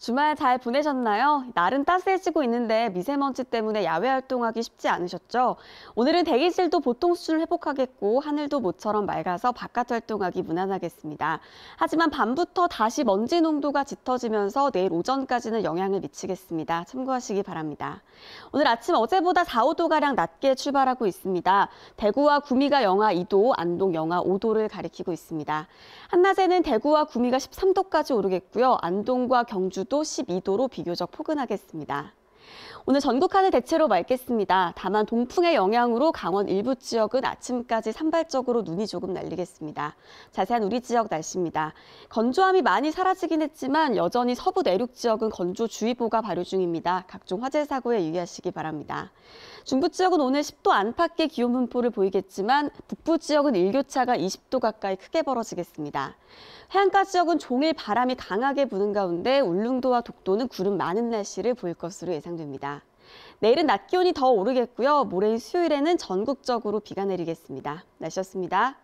주말 잘 보내셨나요? 날은 따스해지고 있는데 미세먼지 때문에 야외 활동하기 쉽지 않으셨죠? 오늘은 대기질도 보통 수준을 회복하겠고 하늘도 모처럼 맑아서 바깥 활동하기 무난하겠습니다. 하지만 밤부터 다시 먼지 농도가 짙어지면서 내일 오전까지는 영향을 미치겠습니다. 참고하시기 바랍니다. 오늘 아침 어제보다 4, 5도가량 낮게 출발하고 있습니다. 대구와 구미가 영하 2도, 안동 영하 5도를 가리키고 있습니다. 한낮에는 대구와 구미가 13도까지 오르겠고요. 안동과 경주 도 12도로 비교적 포근하겠습니다. 오늘 전국 하늘 대체로 맑겠습니다. 다만 동풍의 영향으로 강원 일부 지역은 아침까지 산발적으로 눈이 조금 날리겠습니다. 자세한 우리 지역 날씨입니다. 건조함이 많이 사라지긴 했지만 여전히 서부 내륙 지역은 건조주의보가 발효 중입니다. 각종 화재 사고에 유의하시기 바랍니다. 중부 지역은 오늘 10도 안팎의 기온 분포를 보이겠지만 북부 지역은 일교차가 20도 가까이 크게 벌어지겠습니다. 해안가 지역은 종일 바람이 강하게 부는 가운데 울릉도와 독도는 구름 많은 날씨를 보일 것으로 예상됩니다. 내일은 낮 기온이 더 오르겠고요. 모레인 수요일에는 전국적으로 비가 내리겠습니다. 날씨였습니다.